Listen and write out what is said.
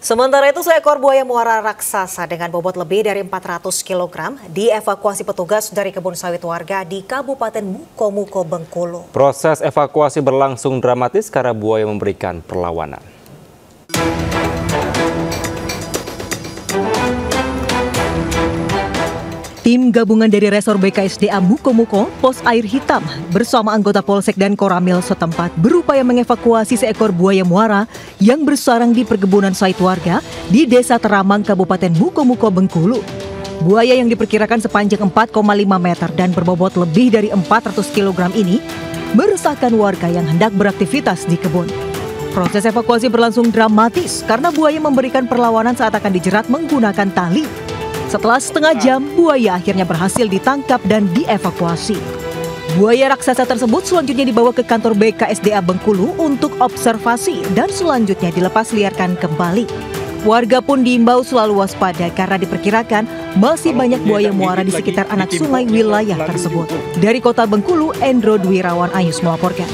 Sementara itu seekor buaya muara raksasa dengan bobot lebih dari 400 kg dievakuasi petugas dari kebun sawit warga di Kabupaten Mukomuko, Bengkulu. Proses evakuasi berlangsung dramatis karena buaya memberikan perlawanan. Tim gabungan dari Resor BKSDA Mukomuko, Pos Air Hitam, bersama anggota Polsek dan Koramil setempat berupaya mengevakuasi seekor buaya muara yang bersarang di perkebunan sawit warga di Desa Teramang, Kabupaten Mukomuko, Bengkulu. Buaya yang diperkirakan sepanjang 4,5 meter dan berbobot lebih dari 400 kg ini meresahkan warga yang hendak beraktivitas di kebun. Proses evakuasi berlangsung dramatis karena buaya memberikan perlawanan saat akan dijerat menggunakan tali. Setelah setengah jam, buaya akhirnya berhasil ditangkap dan dievakuasi. Buaya raksasa tersebut selanjutnya dibawa ke kantor BKSDA Bengkulu untuk observasi dan selanjutnya dilepas liarkan kembali. Warga pun diimbau selalu waspada karena diperkirakan masih banyak buaya muara di sekitar anak sungai wilayah tersebut. Dari kota Bengkulu, Endro Dwirawan Ayus melaporkan.